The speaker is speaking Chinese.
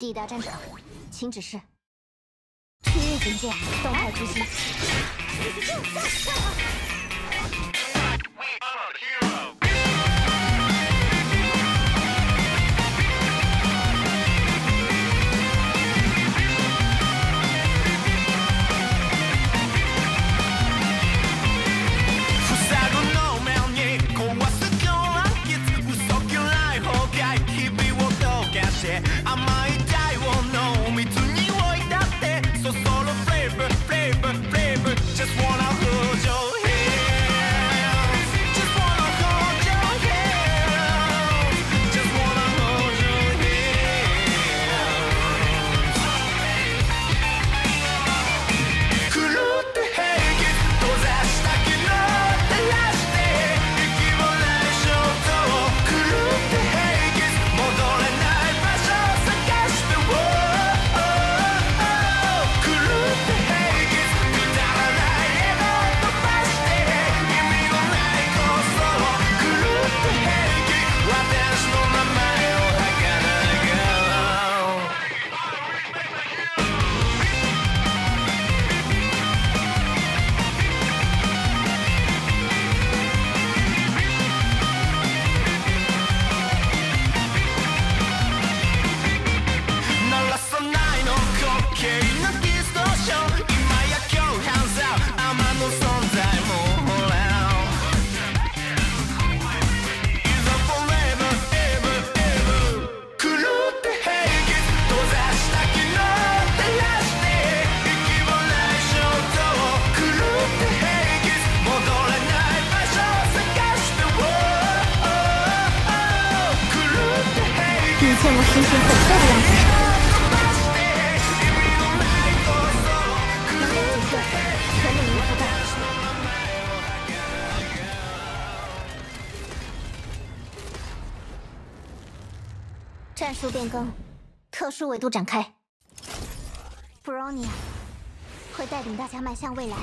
抵达战场，请指示。区域警戒，动态执行。见过星星粉色的样子？战术变更，特殊维度展开。布罗尼亚会带领大家迈向未来。